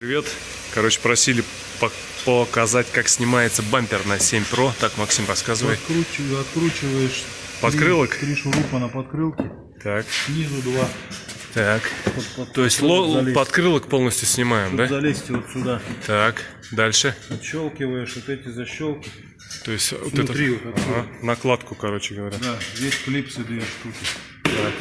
Привет. Короче, просили по- показать, как снимается бампер на 7 Pro. Так, Максим, рассказывай. Откручиваешь, откручиваешь Подкрылок? Три, три шурупа на подкрылке. Так, Снизу два. так. Под- под- То есть ло- залезть. подкрылок полностью снимаем, Чтобы да? залезть вот сюда. Так, дальше. Отщелкиваешь вот эти защелки. То есть вот Внутри это, вот ага, накладку, короче говоря. Да, здесь клипсы две штуки. Так.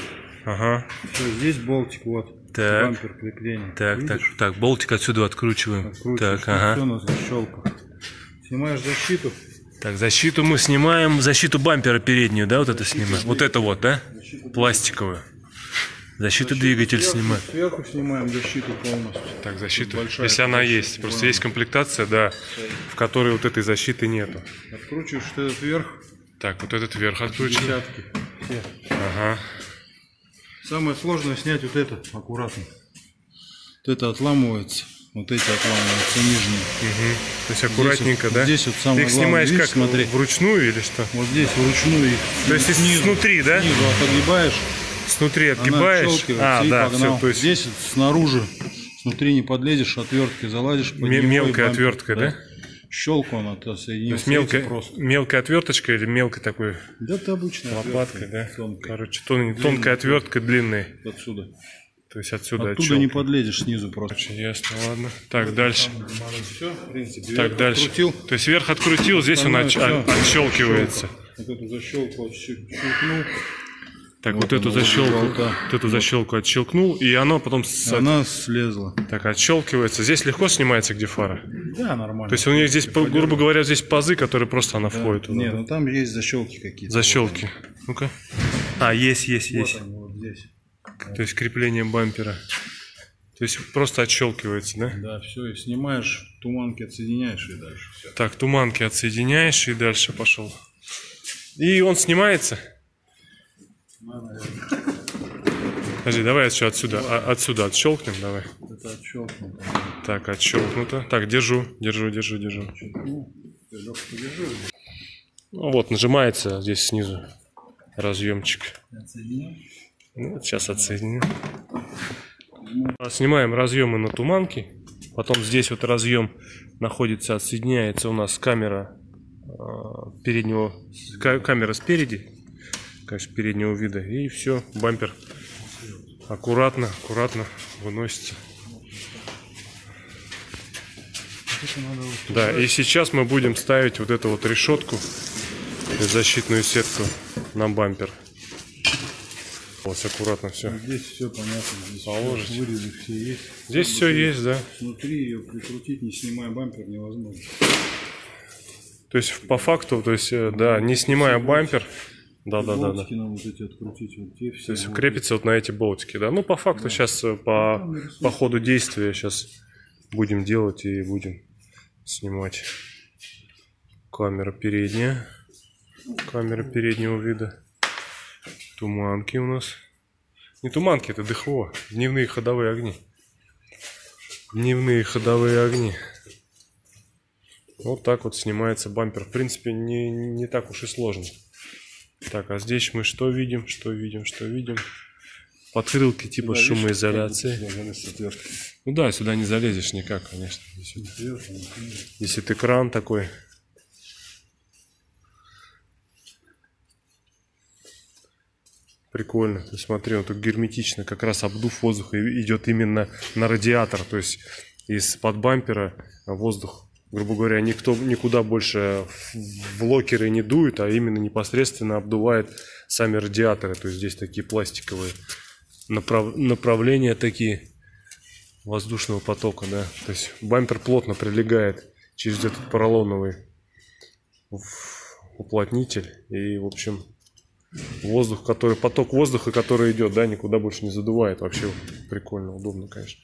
Ага. Все, здесь болтик вот. Так. Бампер крепления. Так, так, Видишь? так, болтик отсюда откручиваем. Откручиваешь, Так, ага. все на защелках. Снимаешь защиту. Так, защиту мы снимаем, защиту бампера переднюю, да, вот это снимаем? Вот это вот, да? Пластиковую. Защиту двигатель Сверху- снимаем. Сверху снимаем защиту полностью. Так, защиту, большая если она есть. Просто да. есть комплектация, да, в которой вот этой защиты нету. Откручиваешь вот этот вверх. Так, вот этот вверх откручен. Десятки. Ага. Самое сложное снять вот это аккуратно. Вот это отламывается. Вот эти отламываются нижние. Мгм. То есть аккуратненько, вот- да? здесь вот Ты самое их главное, снимаешь видишь, как, смотри. вручную или что? Вот здесь вручную То есть снизу, снутри, да? снизу отогибаешь, Снутри отгибаешь. А, да, погнал. все, то есть Здесь снаружи, снутри не подлезешь, отверткой и мелкой отверткой, да? Щелку он это То соединил. есть мелкая, просто. мелкая отверточка или мелкой такой Да это обычная отвертка, да? тонкая. Короче, тон- тонкая отвертка длинная. Отсюда. То есть отсюда Оттуда не отщелкиваем. подлезешь снизу просто. Очень ясно, ладно. Так, дальше. Все, в принципе. Так, дальше. открутил. То есть вверх открутил, здесь он Остальное от- всё. отщелкивается. Вот эту защелку отщелкнул. Так, вот, Вот эту защелку, вот эту защелку отщелкнул, и оно потом с- Она слезла. так отщелкивается. Здесь легко снимается, где фара. Да, нормально. То есть у них здесь, по- грубо говоря, здесь пазы, которые просто она входит туда. Не, ну там есть защелки какие-то. Защелки. Ну-ка. А, есть, есть, Вот есть. они, вот здесь. То есть крепление бампера. То есть просто отщелкивается, да? Да, все, и снимаешь, туманки отсоединяешь и дальше. Все. Так, туманки отсоединяешь и дальше пошел. И он снимается. Подожди, давай еще отсюда, а- отсюда отщелкнем, давай. Это отщелкнуто. Так, отщелкнуто. Так, держу, держу, держу, держу. Ну, вот, нажимается здесь снизу разъемчик. Ну, вот сейчас отсоединю. А, Снимаем разъемы на туманке. Потом здесь вот разъем находится, отсоединяется у нас камера э, переднего, ка- камера спереди, конечно, переднего вида. И все, бампер аккуратно, аккуратно выносится. Да, и сейчас мы будем ставить вот эту вот решетку, защитную сетку на бампер. Вот аккуратно все. Здесь все понятно. Здесь Положить. вырезы все есть. Здесь все есть, да. Внутри ее прикрутить, не снимая бампер, невозможно. То есть по факту, то есть, э, да, не снимая бампер, да, да, да, да. Нам вот эти открутить, вот те все. То есть крепится вот на эти болтики, да. Ну, по факту сейчас по, по ходу действия сейчас будем делать и будем снимать. Камера передняя. Камера переднего вида. Туманки у нас. Не туманки, это ДХО. Дневные ходовые огни. Дневные ходовые огни. Вот так вот снимается бампер. В принципе, не, не так уж и сложно. Так, а здесь мы что видим, что видим, что видим? Подкрылки типа шумоизоляции. Ну да, сюда не залезешь никак, конечно. Здесь, вот- здесь экран такой. Прикольно. Есть смотри, он тут герметично, как раз обдув воздуха идет именно на радиатор. То есть из-под бампера воздух, грубо говоря, никто никуда больше в- локеры не дует, а именно непосредственно обдувает сами радиаторы. То есть здесь такие пластиковые направ- направления такие воздушного потока, да. То есть бампер плотно прилегает через этот поролоновый уплотнитель и, в общем, воздух, который поток воздуха, который идет, да, никуда больше не задувает. Вообще прикольно, удобно, конечно.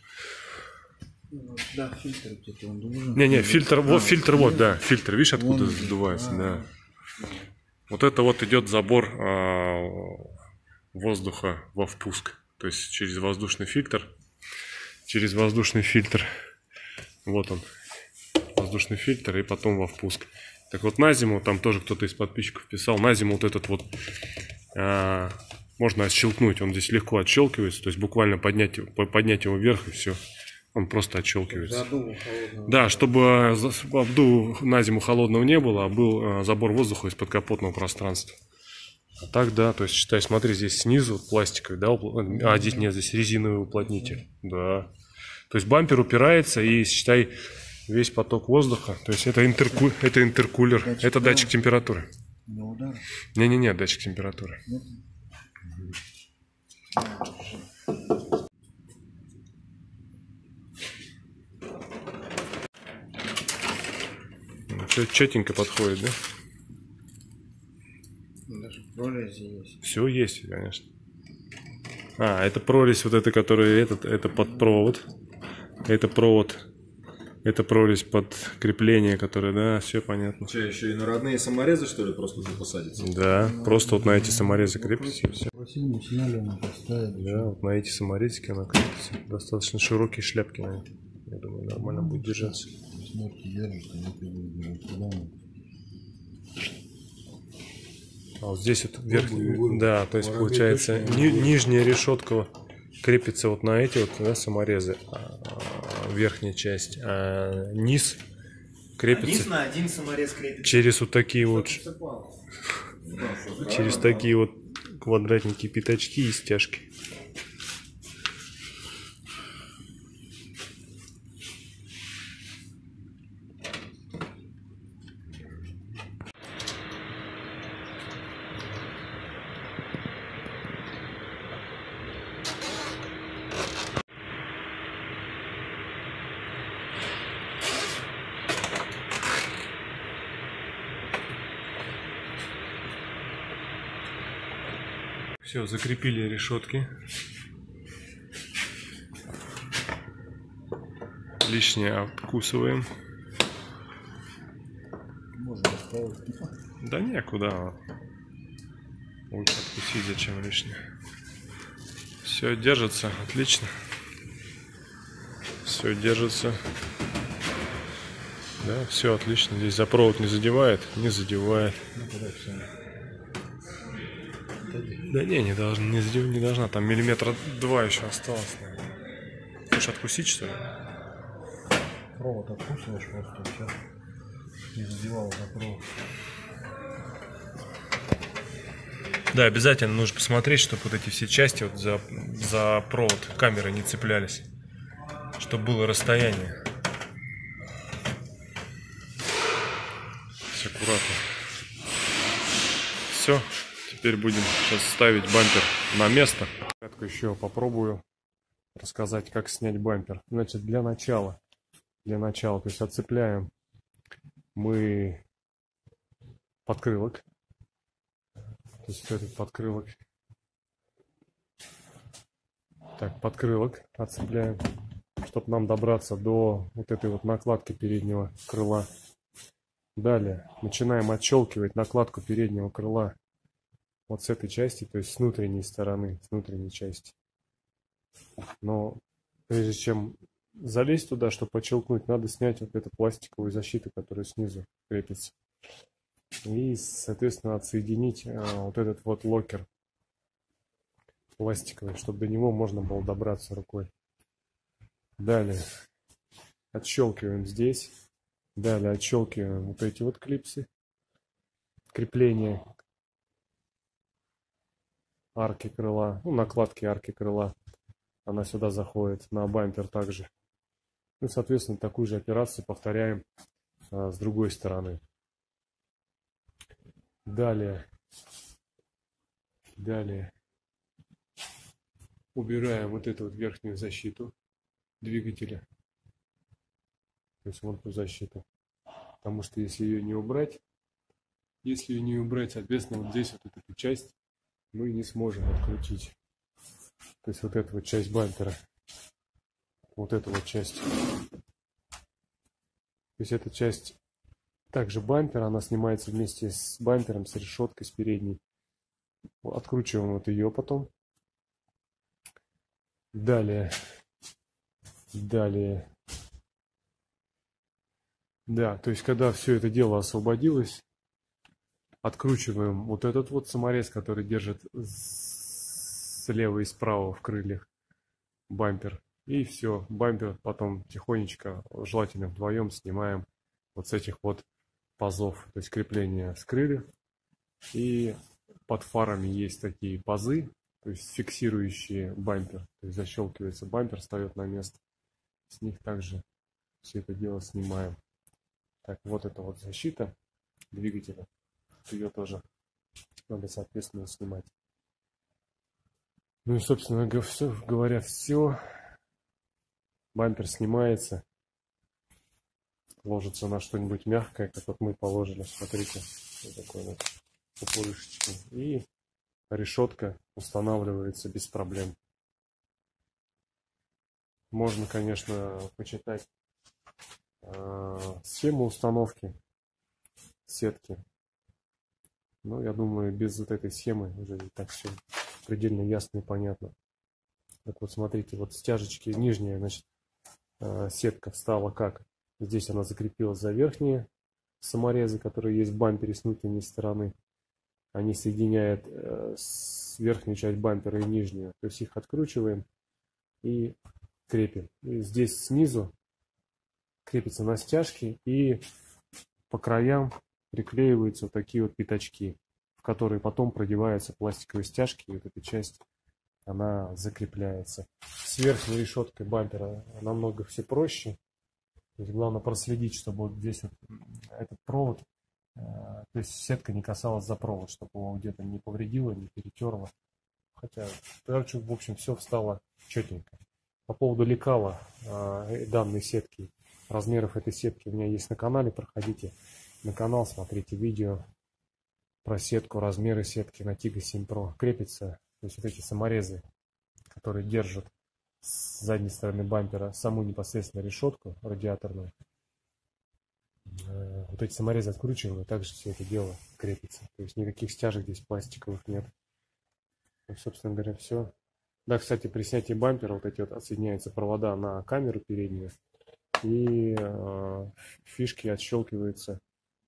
Да, фильтр где-то он должен. Не-не, фильтр, вот фильтр, вот, да, фильтр, видишь, откуда Вон. задувается, да. Вот это вот идет забор а, воздуха во впуск, то есть через воздушный фильтр, через воздушный фильтр, вот он, воздушный фильтр и потом во впуск. Так вот на зиму, там тоже кто-то из подписчиков писал, на зиму вот этот вот а, можно отщелкнуть, он здесь легко отщелкивается, то есть буквально поднять, поднять его вверх и все. Он просто отщелкивается. Да, чтобы за- обдува на зиму холодного не было, а был э, забор воздуха из подкапотного пространства. А так, да, то есть, считай, смотри, здесь снизу пластиковый, да, упл- а здесь нет, здесь резиновый уплотнитель, да. То есть бампер упирается и, считай, весь поток воздуха, то есть это, интерку... это интеркулер, Датчик это датчик температуры. Не-не-не, датчик температуры. Четенько подходит, да? Даже прорези есть. Все есть, конечно. А, это прорезь вот эта, которая этот, это под провод. Это провод. Это прорезь под крепление, которое, да, все понятно. Че, еще и на родные саморезы, что ли, просто посадится? Да, просто вот на эти саморезы крепится. поставили. Да, вот на эти саморезики она крепится. Достаточно широкие шляпки на них. Я думаю, нормально будет держаться. Смерки держит, а не перейдет. Куда мы? А вот здесь вот верх, Угол. да, то есть Воробей получается ни- нижняя решетка крепится вот на эти вот да, саморезы, а, верхняя часть, а низ крепится Один на один саморез крепится. через вот такие вот, через такие вот квадратненькие пятачки и стяжки. Все, закрепили решетки. Лишнее откусываем. Можно оставить. Да некуда. Лучше откусить, зачем лишнее. Все держится, отлично. Все держится. Да, все отлично. Здесь за провод не задевает, не задевает. Ну? Да не, не должна, не, не должна. Там миллиметра два еще осталось, наверное. Хочешь откусить, что ли? Провод откусываешь просто, все. Не задевал за провод. Да, обязательно нужно посмотреть, чтобы вот эти все части вот за, за провод камеры не цеплялись. Чтобы было расстояние. Все аккуратно. Все, теперь будем сейчас ставить бампер на место. Еще попробую рассказать, как снять бампер. Значит, для начала, для начала, то есть отцепляем мы подкрылок. То есть этот подкрылок. Так, подкрылок отцепляем, чтобы нам добраться до вот этой вот накладки переднего крыла. Далее начинаем отщелкивать накладку переднего крыла вот с этой части, то есть с внутренней стороны, с внутренней части. Но прежде чем залезть туда, чтобы подщелкнуть, надо снять вот эту пластиковую защиту, которая снизу крепится. И, соответственно, отсоединить э, вот этот вот локер пластиковый, чтобы до него можно было добраться рукой. Далее отщелкиваем здесь. Далее отщелкиваем вот эти вот клипсы. Крепление арки крыла, ну, накладки арки крыла. Она сюда заходит, на бампер также. Ну, соответственно, такую же операцию повторяем а, с другой стороны. Далее. Далее. Убираем вот эту вот верхнюю защиту двигателя. То есть вон ту защиту. Потому что если ее не убрать, если ее не убрать, соответственно, вот здесь вот эту часть мы не сможем открутить. То есть вот эту вот часть бампера. Вот эту вот часть. То есть эта часть также бампер, она снимается вместе с бампером, с решеткой, с передней. Откручиваем вот ее потом. Далее. Далее. Да, то есть когда все это дело освободилось, откручиваем вот этот вот саморез, который держит с- слева и справа в крыльях бампер. И все, бампер потом тихонечко, желательно вдвоем снимаем вот с этих вот пазов. То есть крепление скрыли. И под фарами есть такие пазы, то есть фиксирующие бампер. То есть защелкивается бампер, встает на место. С них также все это дело снимаем. Так, вот это вот защита двигателя. Ее тоже надо, соответственно, снимать. Ну и, собственно говоря, все. Бампер снимается. Ложится на что-нибудь мягкое, как вот мы положили. Смотрите, вот такой вот пупырышечки. И решетка устанавливается без проблем. Можно, конечно, почитать э, схему установки сетки. Но я думаю, без вот этой схемы уже и так все предельно ясно и понятно. Так вот, смотрите, вот стяжечки нижняя, значит, э, сетка встала как? Здесь она закрепилась за верхние саморезы, которые есть в бампере с внутренней стороны. Они соединяют э, верхнюю часть бампера и нижнюю. То есть их откручиваем и крепим. И здесь снизу крепится на стяжке и по краям приклеиваются такие вот пятачки, в которые потом продеваются пластиковые стяжки, и вот эта часть она закрепляется. С верхней решеткой бампера намного все проще. То есть главное проследить, чтобы вот здесь вот этот провод, э, то есть сетка не касалась за провод, чтобы его где-то не повредило, не перетерла. Хотя, короче, в общем, все встало четенько. По поводу лекала э, данной сетки, размеров этой сетки у меня есть на канале, проходите на канал, смотрите видео про сетку, размеры сетки на Tiga 7 Pro. Крепится, то есть вот эти саморезы, которые держат с задней стороны бампера саму непосредственно решетку радиаторную. Э, вот эти саморезы откручиваем, и также все это дело крепится. То есть никаких стяжек здесь пластиковых нет. И, собственно говоря, все. Да, кстати, при снятии бампера вот эти вот отсоединяются провода на камеру переднюю, и э, фишки отщелкиваются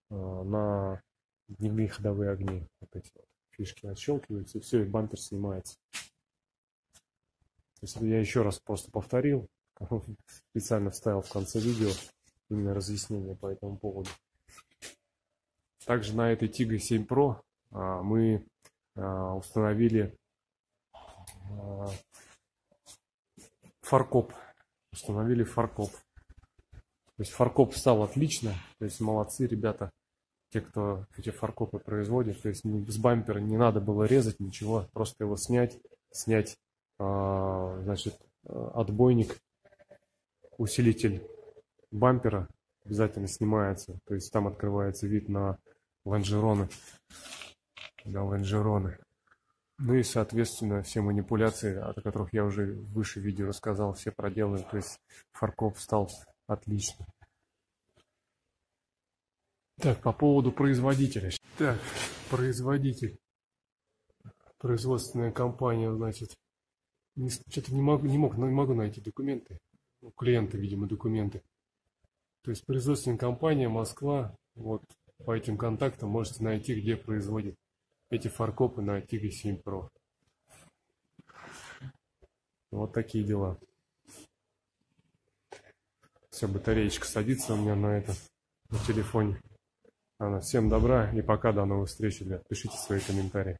на дневные ходовые огни. Вот эти вот фишки отщелкиваются, и все, и бампер снимается. То есть я еще раз просто повторил, специально вставил в конце видео именно разъяснение по этому поводу. Также на этой Tiggo 7 Pro а, мы а, установили а, фаркоп. Установили фаркоп. То есть фаркоп стал отлично. То есть молодцы ребята, те, кто эти фаркопы производит. То есть с бампера не надо было резать ничего. Просто его снять, снять значит, отбойник, усилитель бампера обязательно снимается. То есть там открывается вид на лонжероны. На лонжероны. Ну и, соответственно, все манипуляции, о которых я уже выше видео рассказал, все проделаны. То есть фаркоп стал отлично. Так, по поводу производителя. Так, производитель. Производственная компания, значит. Что-то не могу, не, мог, не могу найти документы. У клиента, видимо, документы. То есть производственная компания Москва. Вот по этим контактам можете найти, где производит эти фаркопы на Tiggo 7 Pro. Вот такие дела. Все, батареечка садится у меня на это, на телефоне. Она, всем добра и пока, до новых встреч, ребят. Пишите свои комментарии.